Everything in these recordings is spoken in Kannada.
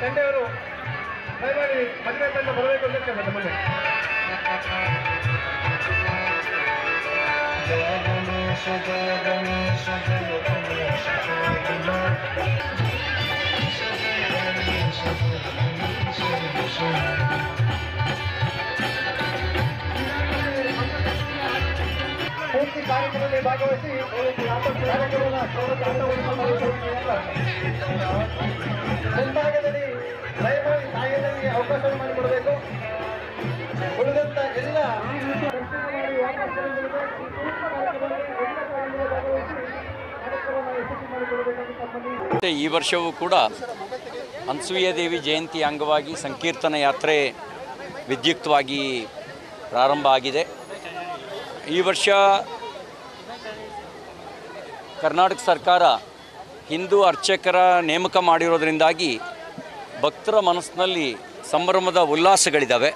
ತಂದೆಯವರು ದಯಮಾಡಿ ಮದುವೆ ತಂಡ ಬರಬೇಕು ಅಂತ ಕೇಳ್ಬೇಕು ಮನೆ ಪೂರ್ತಿ ಕಾರ್ಯಕ್ರಮದಲ್ಲಿ ಭಾಗವಹಿಸಿ ಮುಂಭಾಗದಲ್ಲಿ ದಯಮಾಡಿ ಅವಕಾಶ ಮಾಡಿಕೊಡಬೇಕು. ಉಳಿದಂತ ಎಲ್ಲ ಈ ವರ್ಷವೂ ಕೂಡ ಅನಸೂಯ ದೇವಿ ಜಯಂತಿ ಅಂಗವಾಗಿ ಸಂಕೀರ್ತನ ಯಾತ್ರೆ ವಿದ್ಯುಕ್ತವಾಗಿ ಪ್ರಾರಂಭ ಆಗಿದೆ. ಈ ವರ್ಷ ಕರ್ನಾಟಕ ಸರ್ಕಾರ ಹಿಂದೂ ಅರ್ಚಕರ ನೇಮಕ ಮಾಡಿರೋದ್ರಿಂದಾಗಿ ಭಕ್ತರ ಮನಸ್ಸಿನಲ್ಲಿ ಸಂಭ್ರಮದ ಉಲ್ಲಾಸಗಳಿದ್ದಾವೆ.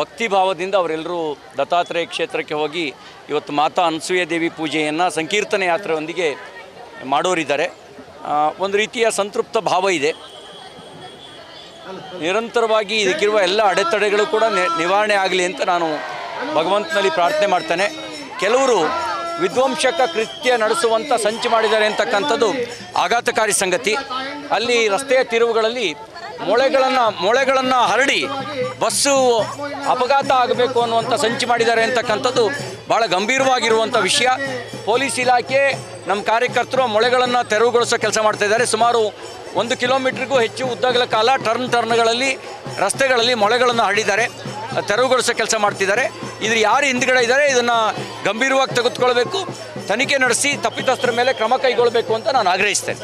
ಭಕ್ತಿ ಭಾವದಿಂದ ಅವರೆಲ್ಲರೂ ದತ್ತಾತ್ರೇಯ ಕ್ಷೇತ್ರಕ್ಕೆ ಹೋಗಿ ಇವತ್ತು ಮಾತಾ ಅನಸೂಯ ದೇವಿ ಪೂಜೆಯನ್ನು ಸಂಕೀರ್ತನ ಯಾತ್ರೆಯೊಂದಿಗೆ ಮಾಡೋರಿದ್ದಾರೆ. ಒಂದು ರೀತಿಯ ಸಂತೃಪ್ತ ಭಾವ ಇದೆ. ನಿರಂತರವಾಗಿ ಇದಕ್ಕಿರುವ ಎಲ್ಲ ಅಡೆತಡೆಗಳು ಕೂಡ ನಿವಾರಣೆ ಆಗಲಿ ಅಂತ ನಾನು ಭಗವಂತನಲ್ಲಿ ಪ್ರಾರ್ಥನೆ ಮಾಡ್ತೇನೆ. ಕೆಲವರು ವಿಧ್ವಂಸಕ ಕೃತ್ಯ ನಡೆಸುವಂಥ ಸಂಚು ಮಾಡಿದ್ದಾರೆ ಅಂತಕ್ಕಂಥದ್ದು ಆಘಾತಕಾರಿ ಸಂಗತಿ. ಅಲ್ಲಿ ರಸ್ತೆಯ ತಿರುವುಗಳಲ್ಲಿ ಮೊಳೆಗಳನ್ನು ಮೊಳೆಗಳನ್ನು ಹರಡಿ ಬಸ್ಸು ಅಪಘಾತ ಆಗಬೇಕು ಅನ್ನುವಂಥ ಸಂಚು ಮಾಡಿದ್ದಾರೆ ಅಂತಕ್ಕಂಥದ್ದು ಭಾಳ ಗಂಭೀರವಾಗಿರುವಂಥ ವಿಷಯ. ಪೊಲೀಸ್ ಇಲಾಖೆ ನಮ್ಮ ಕಾರ್ಯಕರ್ತರು ಮೊಳೆಗಳನ್ನು ತೆರವುಗೊಳಿಸೋ ಕೆಲಸ ಮಾಡ್ತಾ ಇದ್ದಾರೆ. ಸುಮಾರು ಒಂದು ಕಿಲೋಮೀಟ್ರಿಗೂ ಹೆಚ್ಚು ಉದ್ದಗಲ ಕಾಲ ಟರ್ನ್ ಟರ್ನ್ಗಳಲ್ಲಿ ರಸ್ತೆಗಳಲ್ಲಿ ಮೊಳೆಗಳನ್ನು ಹರಡಿದ್ದಾರೆ. ತೆರವುಗೊಳಿಸೋ ಕೆಲಸ ಮಾಡ್ತಿದ್ದಾರೆ. ಇದ್ರ ಯಾರು ಹಿಂದ್ಗಡೆ ಇದ್ದಾರೆ ಇದನ್ನು ಗಂಭೀರವಾಗಿ ತೆಗೆದುಕೊಳ್ಬೇಕು. ತನಿಖೆ ನಡೆಸಿ ತಪ್ಪಿತಸ್ಥರ ಮೇಲೆ ಕ್ರಮ ಕೈಗೊಳ್ಳಬೇಕು ಅಂತ ನಾನು ಆಗ್ರಹಿಸ್ತೇನೆ.